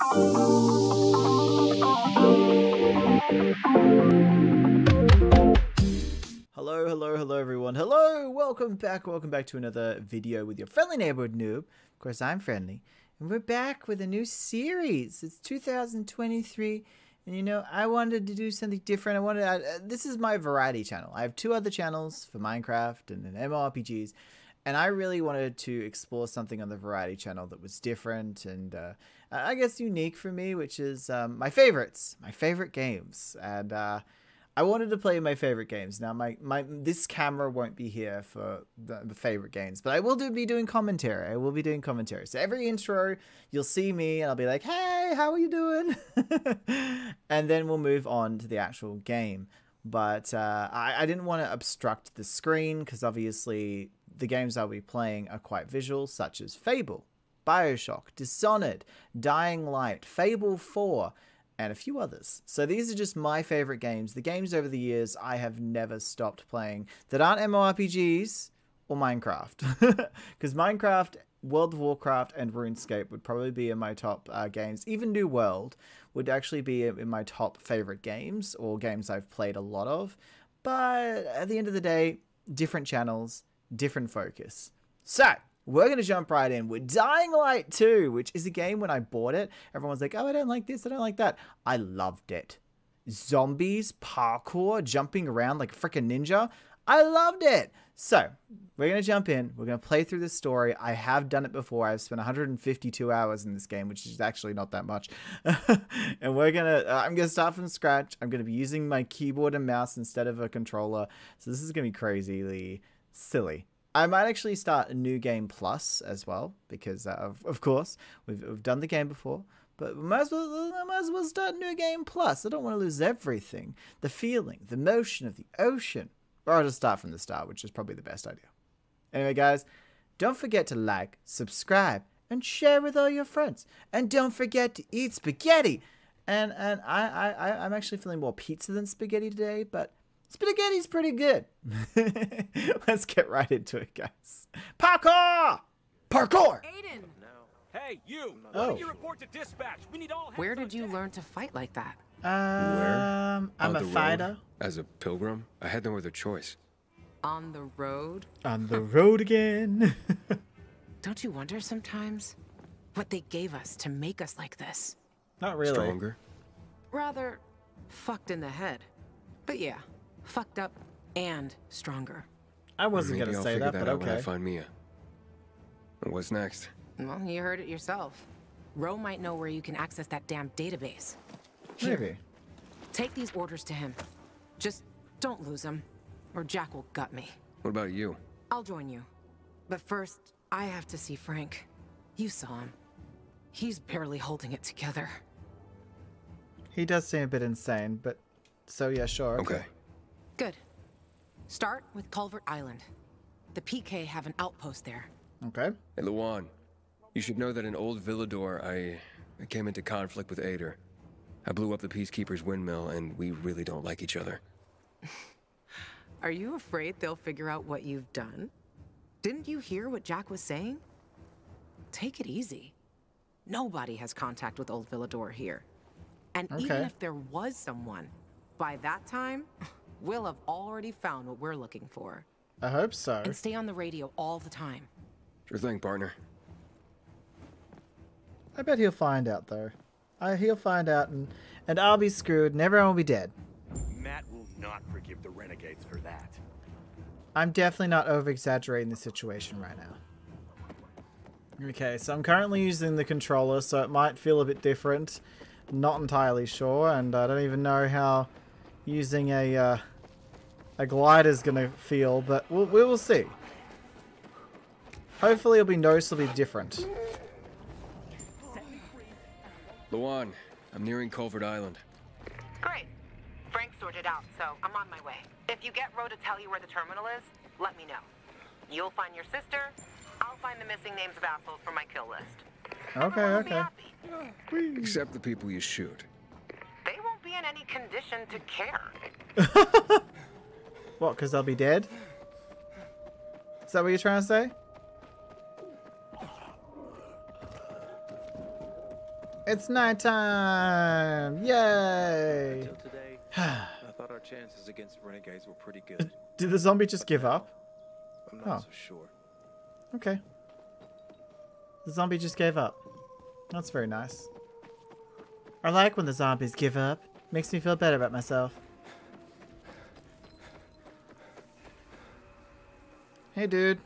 Hello, hello, hello, everyone. Hello, welcome back. Welcome back to another video with your friendly neighborhood noob. Of course, I'm friendly. And we're back with a new series. It's 2023. And you know, I wanted to do something different. I wanted, uh, this is my variety channel. I have two other channels for Minecraft and, and MMORPGs. And I really wanted to explore something on the variety channel that was different and uh, I guess unique for me, which is um, my favorites, my favorite games. And uh, I wanted to play my favorite games. Now, my, my this camera won't be here for the, the favorite games, but I will do, be doing commentary. I will be doing commentary. So every intro, you'll see me, and I'll be like, "Hey, how are you doing?" and then we'll move on to the actual game. But uh, I, I didn't want to obstruct the screen because obviously the games I'll be playing are quite visual, such as Fable, Bioshock, Dishonored, Dying Light, Fable 4 and a few others. So these are just my favorite games, the games over the years I have never stopped playing that aren't MMORPGs or Minecraft. Because Minecraft, World of Warcraft, and RuneScape would probably be in my top uh, games. Even New World would actually be in my top favorite games or games I've played a lot of. But at the end of the day, different channels, different focus. So, we're going to jump right in with Dying Light 2, which is a game when I bought it, everyone's like, oh, I don't like this, I don't like that. I loved it. Zombies, parkour, jumping around like a freaking ninja. I loved it. So, we're going to jump in. We're going to play through this story. I have done it before. I've spent 152 hours in this game, which is actually not that much. and we're going to, uh, I'm going to start from scratch. I'm going to be using my keyboard and mouse instead of a controller. So, this is going to be crazily silly. I might actually start a new game plus as well because, uh, of, of course, we've, we've done the game before. But might as, well, might as well start a new game plus. I don't want to lose everything. The feeling, the motion of the ocean. Or I'll just start from the start, which is probably the best idea. Anyway, guys, don't forget to like, subscribe, and share with all your friends. And don't forget to eat spaghetti. And and I, I, I'm actually feeling more pizza than spaghetti today, but Spaghetti's pretty good. Let's get right into it, guys. Parkour! Parkour! Aiden! Hey, you! Oh. Why don't you report to dispatch? We need all Where did you deck. learn to fight like that? Um, I'm On a the road, fighter. As a pilgrim, I had no other choice. On the road? On the road again. Don't you wonder sometimes what they gave us to make us like this? Not really. Stronger. Rather, fucked in the head. But yeah, fucked up and stronger. I wasn't Maybe gonna I'll say figure that, but out when I okay. find Mia. What's next? Well, you heard it yourself. Rowe might know where you can access that damn database. Maybe. Take these orders to him. Just don't lose him, or Jack will gut me. What about you? I'll join you. But first, I have to see Frank. You saw him. He's barely holding it together. He does seem a bit insane, but so yeah, sure. Okay. Good. Start with Culvert Island. The PK have an outpost there. Okay. Hey, Lawan. You should know that in Old Villedor, I, I came into conflict with Aitor. I blew up the Peacekeeper's windmill, and we really don't like each other. Are you afraid they'll figure out what you've done? Didn't you hear what Jack was saying? Take it easy. Nobody has contact with Old Villedor here. And even if there was someone, by that time, we'll have already found what we're looking for. I hope so. And stay on the radio all the time. Sure thing, partner. I bet he'll find out though. I, he'll find out, and and I'll be screwed, and everyone will be dead. Matt will not forgive the renegades for that. I'm definitely not over exaggerating the situation right now. Okay, so I'm currently using the controller, so it might feel a bit different. Not entirely sure, and I don't even know how using a uh, a glider is gonna feel, but we'll, we will see. Hopefully, it'll be noticeably different. Lawan, I'm nearing Culvert Island. Great. Frank sorted out, so I'm on my way. If you get Rowe to tell you where the terminal is, let me know. You'll find your sister. I'll find the missing names of assholes from my kill list. Okay, Everyone will be okay. happy. Except the people you shoot. They won't be in any condition to care. What? Because they'll be dead? Is that what you're trying to say? It's nighttime! Yay! Until today, I thought our chances against renegades were pretty good. Did the zombie just give up? I'm not Oh. so sure. Okay. The zombie just gave up. That's very nice. I like when the zombies give up. Makes me feel better about myself. Hey, dude.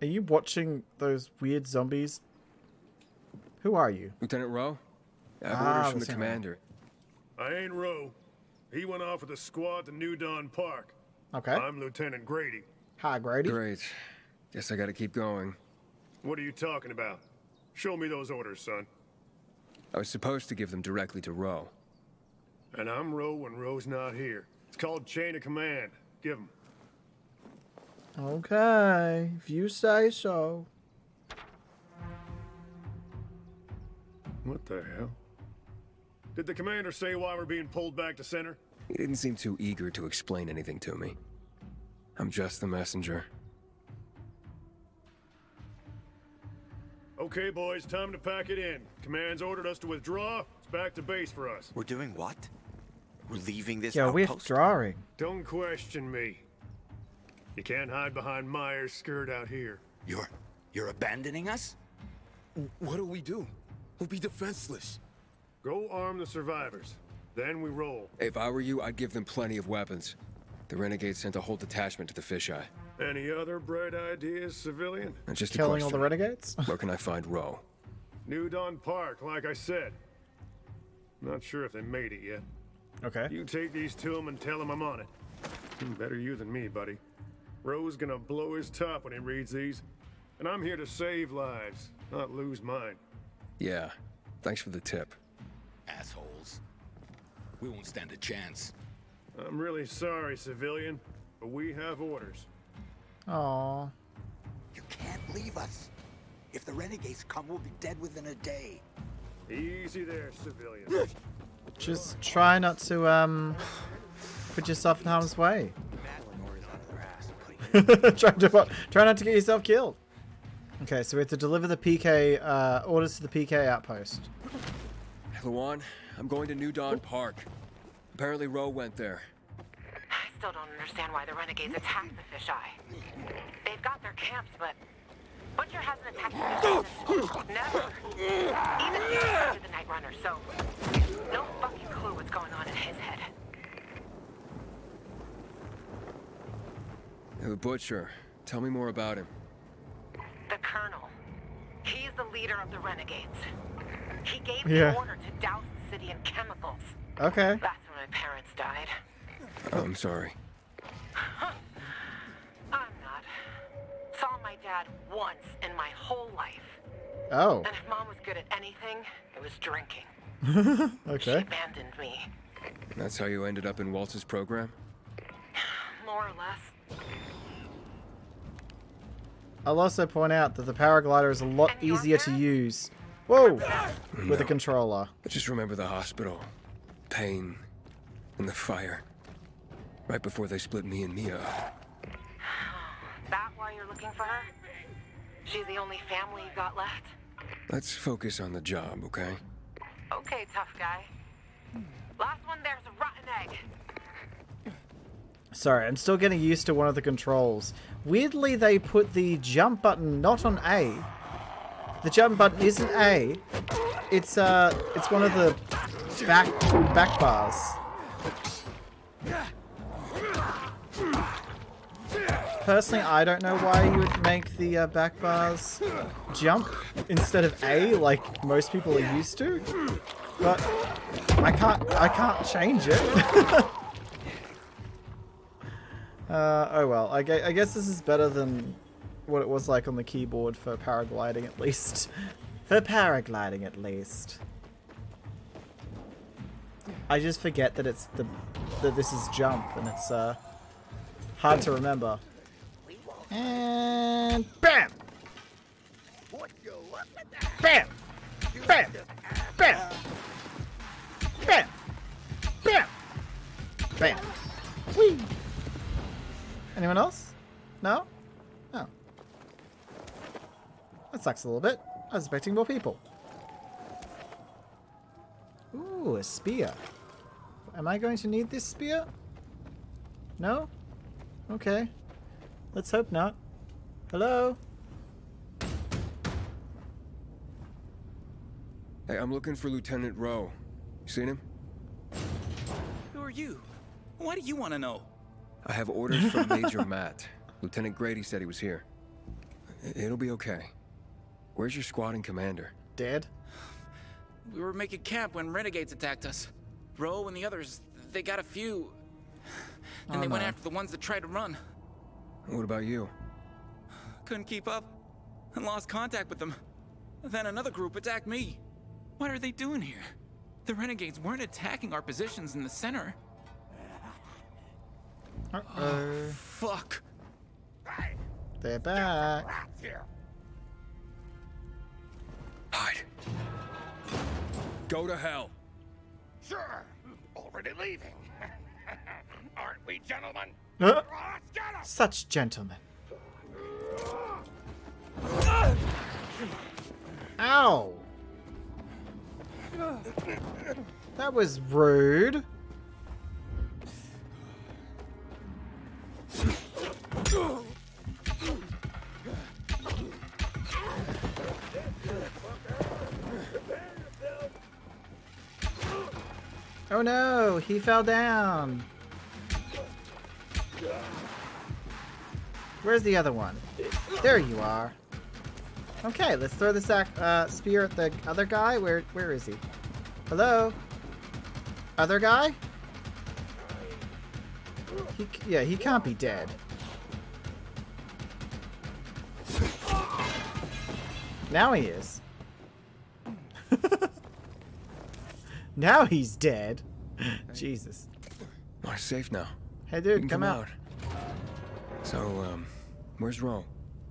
Are you watching those weird zombies? Who are you? Lieutenant Rowe? I have Ah, orders from the Lieutenant Rowe. commander. I ain't Rowe. He went off with a squad to New Dawn Park. Okay. I'm Lieutenant Grady. Hi, Grady. Great. Guess I gotta keep going. What are you talking about? Show me those orders, son. I was supposed to give them directly to Rowe. And I'm Rowe when Rowe's not here. It's called chain of command. Give him. Okay, if you say so. What the hell? Did the commander say why we're being pulled back to center? He didn't seem too eager to explain anything to me. I'm just the messenger. Okay, boys, time to pack it in. Command's ordered us to withdraw. It's back to base for us. We're doing what? We're leaving this Yeah, we're outpost? drawing. Don't question me. You can't hide behind Meyer's skirt out here. You're... you're abandoning us? What do we do? We'll be defenseless. Go arm the survivors. Then we roll. If I were you, I'd give them plenty of weapons. The renegades sent a whole detachment to the fisheye. Any other bright ideas, civilian? And just a Killing all the renegades? Where can I find Rowe? New Dawn Park, like I said. Not sure if they made it yet. okay. You take these to him and tell him I'm on it. Better you than me, buddy. Rowe's gonna blow his top when he reads these. And I'm here to save lives, not lose mine. Yeah. Thanks for the tip. Assholes. We won't stand a chance. I'm really sorry, civilian, but we have orders. Aww. You can't leave us. If the renegades come, we'll be dead within a day. Easy there, civilian. Just try not to um put yourself in harm's way. try to try not to get yourself killed. Okay, so we have to deliver the PK uh, orders to the PK outpost. Lawan, I'm going to New Dawn Park. Apparently Rowe went there. I still don't understand why the renegades attacked the fisheye. They've got their camps, but Butcher hasn't attacked the fisheye since never. Even after the Night Runner, so no fucking clue what's going on in his head. The butcher. Tell me more about him. The Colonel. He's the leader of the renegades. He gave Yeah. the order to douse the city in chemicals. Okay. That's when my parents died. I'm sorry. I'm not. Saw my dad once in my whole life. Oh. And if mom was good at anything, it was drinking. okay. She Okay. abandoned me, That's how you ended up in Waltz's program? more or less. I'll also point out that the paraglider is a lot easier to use. Whoa! With a controller. I just remember the hospital. Pain. And the fire. Right before they split me and Mia up. That why you're looking for her? She's the only family you've got left? Let's focus on the job, okay? Okay, tough guy. Last one there's a rotten egg. Sorry, I'm still getting used to one of the controls. Weirdly, they put the jump button not on A. The jump button isn't A. It's uh, it's one of the back back bars. Personally, I don't know why you would make the uh, back bars jump instead of A, like most people are used to. But I can't, I can't change it. Uh, oh well, I, I guess this is better than what it was like on the keyboard for paragliding at least. for paragliding at least. I just forget that it's the that this is jump and it's uh hard to remember. And! Bam! Bam! Bam! Bam! Sucks a little bit. I was expecting more people. Ooh, a spear. Am I going to need this spear? No? Okay. Let's hope not. Hello? Hey, I'm looking for Lieutenant Rowe. You seen him? Who are you? Why do you want to know? I have orders from Major Matt. Lieutenant Grady said he was here. It'll be okay. Where's your squad and commander? Dead? We were making camp when renegades attacked us. Rowe and the others, they got a few. Then Oh, they went after the ones that tried to run. What about you? Couldn't keep up and lost contact with them. Then another group attacked me. What are they doing here? The renegades weren't attacking our positions in the center. Uh-oh. Oh, fuck. They're back. Hide. Go to hell. Sure. Already leaving. Aren't we, gentlemen? Uh, Let's get 'em! Such gentlemen. Ow! That was rude. Oh no, he fell down. Where's the other one? There you are. Okay, let's throw ac- uh, spear at the other guy. Where where is he? Hello? Other guy? He, yeah, he can't be dead. Now he is. Now he's dead. Jesus. It's safe now. Hey dude, can come, out. So, um, where's Rowe?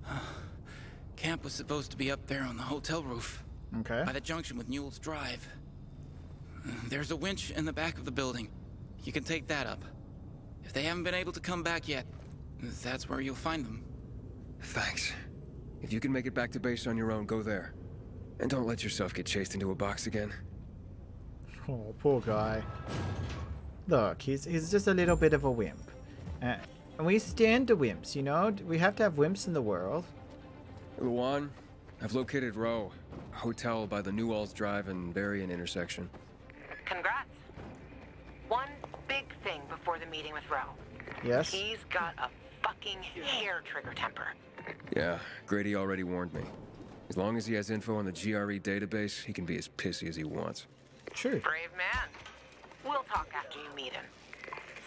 Camp was supposed to be up there on the hotel roof, Okay. by the junction with Newell's Drive. There's a winch in the back of the building. You can take that up. If they haven't been able to come back yet, that's where you'll find them. Thanks. If you can make it back to base on your own, go there. And don't let yourself get chased into a box again. Oh, poor guy. Look, he's he's just a little bit of a wimp. Uh, and we stand the wimps, you know? We have to have wimps in the world. Lawan, I've located Rowe. Hotel by the Newalls Drive and Berrien intersection. Congrats. One big thing before the meeting with Rowe. Yes? He's got a fucking hair trigger temper. Yeah, Grady already warned me. As long as he has info on the GRE database, he can be as pissy as he wants. True. Brave man. We'll talk after you meet him.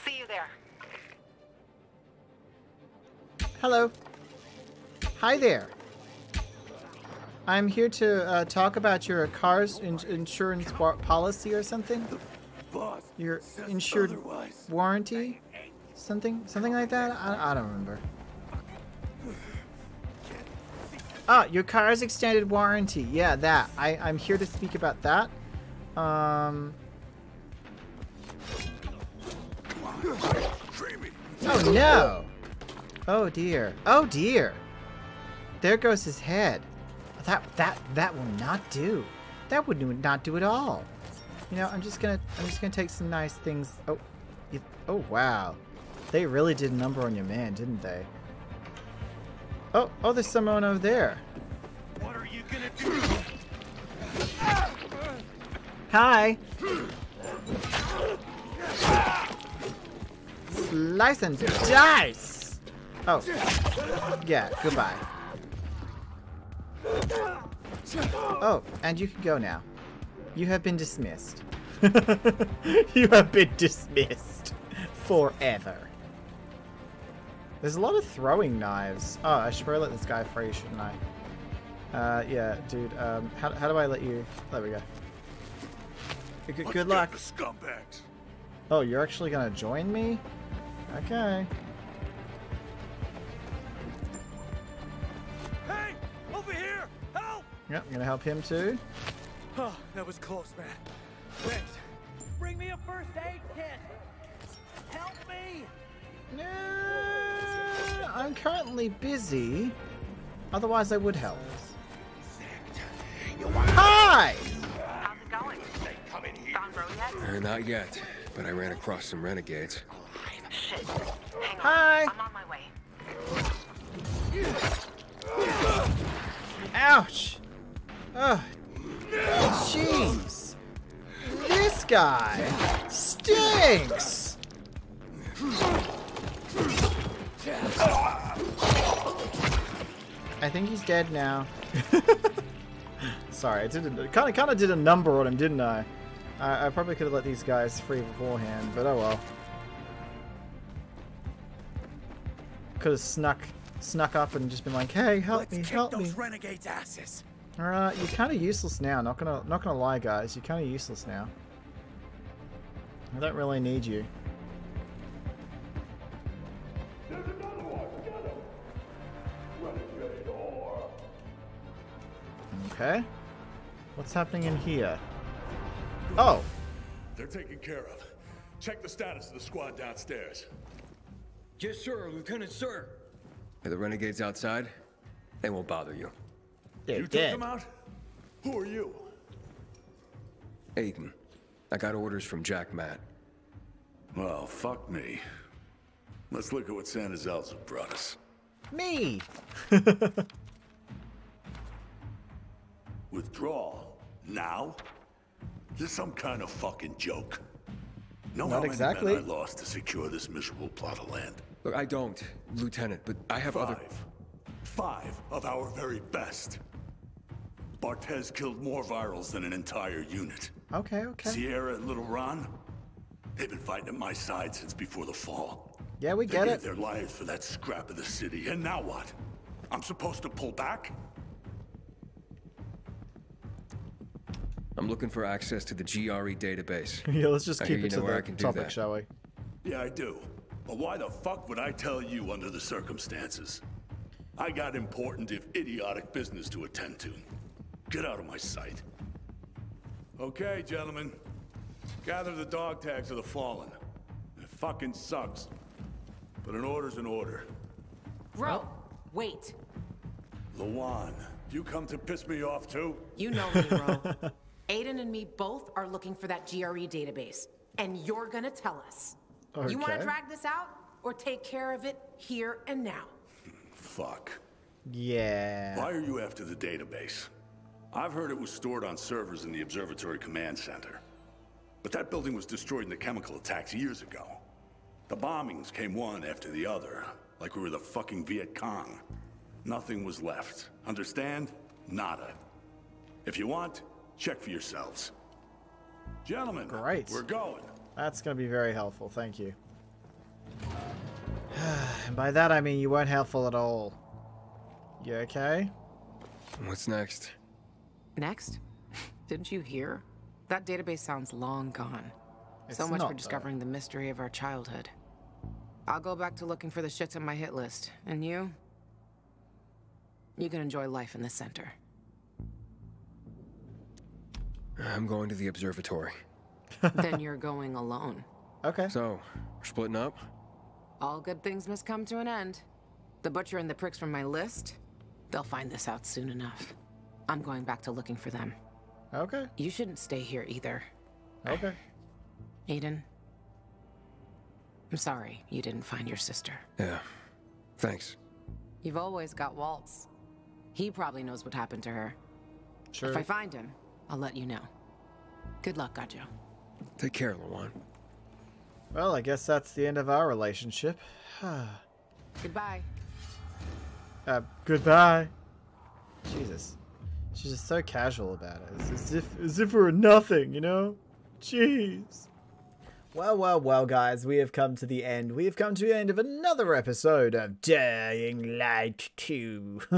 See you there. Hello. Hi there. I'm here to uh, talk about your car's in- insurance policy or something. Your says insured otherwise. warranty? Something? Something like that? I, I don't remember. Ah, your car's extended warranty. Yeah, that. I, I'm here to speak about that. Um. Oh no! Oh dear. Oh dear. There goes his head. That that that will not do. That would not do at all. You know, I'm just gonna I'm just gonna take some nice things. Oh, you, oh wow, they really did a number on your man, didn't they? Oh oh, there's someone over there. Hi. Slice and dice. Oh, yeah. Goodbye. Oh, and you can go now. You have been dismissed. you have been dismissed forever. There's a lot of throwing knives. Oh, I should probably let this guy free, shouldn't I? Uh, yeah, dude. Um, how, how do I let you? There we go. Good, good luck. Scumbags. Oh, you're actually gonna join me? Okay. Hey, over here! Help! Yep, I'm gonna help him too. Oh, that was close, man. Thanks. Bring me a first aid kit. Help me. Nah, I'm currently busy. Otherwise, I would help. Uh, not yet, but I ran across some renegades. Shit. Hang on. Hi. I'm on my way. Ouch! Oh, jeez. This guy stinks! I think he's dead now. Sorry, I did kind of kind of did a number on him, didn't I? I, I probably could have let these guys free beforehand, but oh well. Could have snuck snuck up and just been like, "Hey, help Let's me, kick help those me." renegades' asses. Alright, you're kind of useless now. Not gonna, not gonna lie, guys. You're kind of useless now. I don't really need you. Okay. What's happening in here? Oh, They're taken care of. Check the status of the squad downstairs. Yes, sir, Lieutenant, sir. Are the renegades outside? They won't bother you. they're you took them out? Who are you? Aiden, I got orders from Jack Matt. Well, fuck me. Let's look at what Santa Zelza brought us. Me. Withdrawal? Now? This some kind of fucking joke. Know Not exactly. I lost to secure this miserable plot of land? Look, I don't, Lieutenant, but I have other. Five. Five of our very best. Bartez killed more virals than an entire unit. Okay, okay. Sierra and Little Ron, they've been fighting at my side since before the fall. Yeah, we get it. They get gave it. their lives for that scrap of the city, and now what? I'm supposed to pull back? I'm looking for access to the GRE database. yeah, let's just I keep it to know where I the can do topic, that. shall we? Yeah, I do. But why the fuck would I tell you under the circumstances? I got important, if idiotic, business to attend to. Get out of my sight. Okay, gentlemen. Gather the dog tags of the fallen. It fucking sucks. But an order's an order. Rowe, wait. Lawan, you come to piss me off too? You know me, Rowe. Aiden and me both are looking for that GRE database, and you're gonna tell us. Okay. You wanna drag this out, or take care of it here and now? Fuck. Yeah. Why are you after the database? I've heard it was stored on servers in the Observatory Command Center. But that building was destroyed in the chemical attacks years ago. The bombings came one after the other, like we were the fucking Viet Cong. Nothing was left. Understand? Nada. If you want, check for yourselves. Gentlemen, Great. we're going. That's going to be very helpful, thank you. and by that I mean you weren't helpful at all. You okay? What's next? Next? Didn't you hear? That database sounds long gone. so much not, for though. discovering the mystery of our childhood. I'll go back to looking for the shits on my hit list. And you? You can enjoy life in the center. I'm going to the observatory. then you're going alone. Okay. So, we're splitting up? All good things must come to an end. The butcher and the pricks from my list, they'll find this out soon enough. I'm going back to looking for them. Okay. You shouldn't stay here either. Okay. Aiden. I'm sorry you didn't find your sister. Yeah. Thanks. You've always got Waltz. He probably knows what happened to her. Sure. If I find him, I'll let you know. Good luck, Gajo. Take care, Lawan. Well, I guess that's the end of our relationship. Goodbye. uh, goodbye. Jesus. She's just so casual about it. As, as if as if we're nothing, you know? Jeez. Well, well, well, guys, we have come to the end. We have come to the end of another episode of Dying Light 2.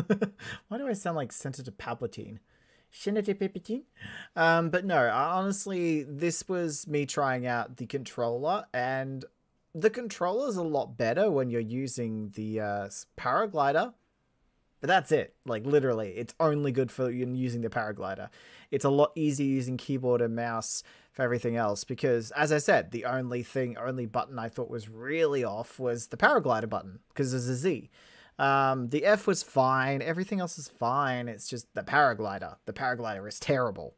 Why do I sound like Senator Palpatine? Um, but no, honestly, this was me trying out the controller, and the controller's a lot better when you're using the uh, paraglider. But that's it. Like literally, it's only good for using the paraglider. It's a lot easier using keyboard and mouse for everything else because, as I said, the only thing, only button I thought was really off was the paraglider button because there's a Z. Um, the F was fine. Everything else is fine. It's just the paraglider. The paraglider is terrible.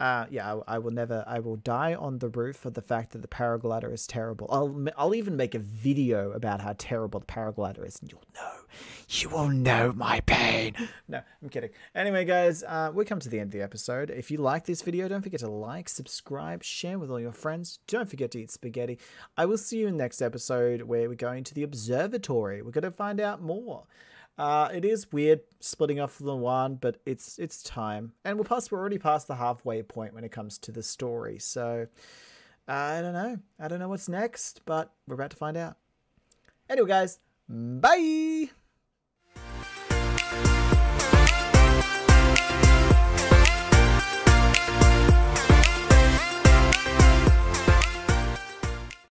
Uh, yeah, I, I will never. I will die on the roof for the fact that the paraglider is terrible. I'll I'll even make a video about how terrible the paraglider is, and you'll know. You will know my pain. No, I'm kidding. Anyway, guys, uh, we come to the end of the episode. If you like this video, don't forget to like, subscribe, share with all your friends. Don't forget to eat spaghetti. I will see you in the next episode where we're going to the observatory. We're going to find out more. Uh, it is weird splitting off the one, but it's it's time, and we're past we're already past the halfway point when it comes to the story. So I don't know. I don't know what's next, but we're about to find out. Anyway, guys, bye.